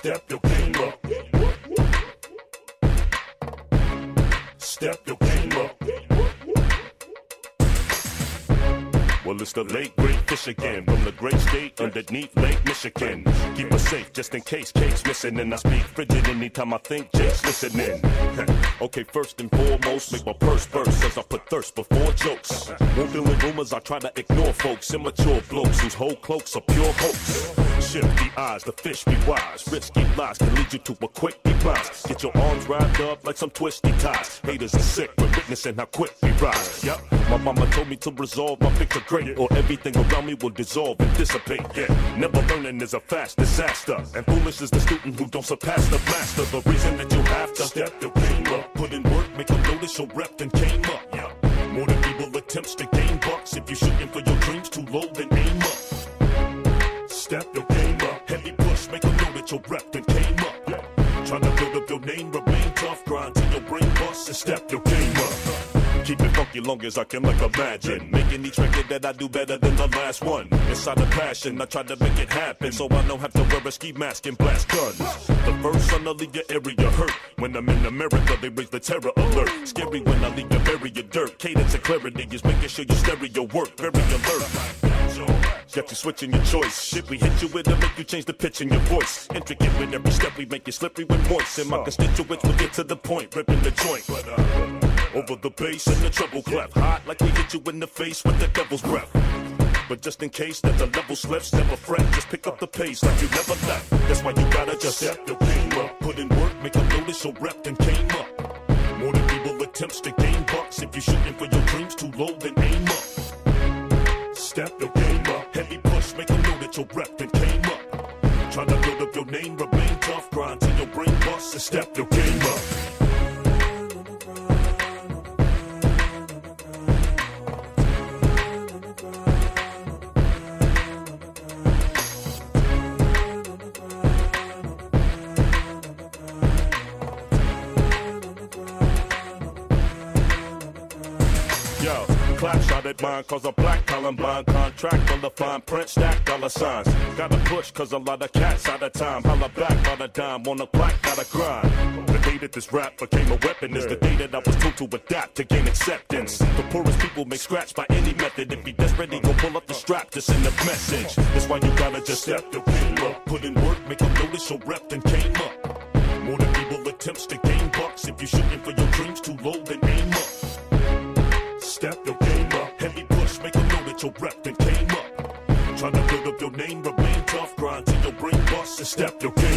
Step your game up. Step your game up. Well, it's the late great fish again from the great state underneath Lake Michigan. Keep us safe just in case cake's missing, and I speak frigid anytime I think Jake's listening. okay, first and foremost, make my purse burst as I put thirst before jokes. Won't deal in rumors, I try to ignore folks, immature blokes whose whole cloaks are pure hoax. Shift the eyes, the fish be wise. Risky lies can lead you to a quick demise. Get your arms wrapped up like some twisty ties. Haters are sick, but witnessing how quick we rise. Yup, my mama told me to resolve my picture great, or everything around me will dissolve and dissipate. Yeah, never learning is a fast disaster, and foolish is the student who don't surpass the master. The reason that you have to step your game up, put in work, make them notice your rep, then came up. Yeah, more than people attempts to gain bucks. If you're shooting for your dreams too low, then came up. Trying to build up your name, remain tough, grind till your brain busts and step your game up. Keep it funky long as I can, like imagine. Making each record that I do better than the last one. Inside a passion, I try to make it happen. So I don't have to wear a ski mask and blast guns. The first son to leave your area hurt. When I'm in America, they raise the terror alert. Scary when I leave your area dirt. Cadence and clarity is making sure your stereo work. Very alert. Got you switching your choice. Shit, we hit you with to make you change the pitch in your voice. Intricate with every step, we make you slippery with moist. And my constituents will get to the point, ripping the joint. But, uh, over the bass and the treble clef. Hot like we hit you in the face with the devil's breath. But just in case that the level slips, never fret, just pick up the pace like you never left. That's why you gotta just step your game up. Put in work, make a notice your rep, then came up. More than people attempts to gain bucks. If you're shooting for your dreams too low, then aim up. Step your game make them know that your rep, then came up. Trying to build up your name, remain tough, grind till your brain busts and step your game up. Yo, clap shot at mine, cause a black Columbine contract full of fine print, stack dollar signs. Gotta push, cause a lot of cats out of time. Holla back on a dime, on the black, gotta grind. The day that this rap became a weapon is the day that I was told to adapt to gain acceptance. The poorest people make scratch by any method. If he desperate, they gon' pull up the strap to send a message. That's why you gotta just step your game up. Put in work, make them notice your rep, then came up. More than people attempts to gain bucks. If you're shooting for your dreams too low, then aim up. Step your your rep, then came up. Trying to build up your name, remain tough, grind till your brain busts and step your game.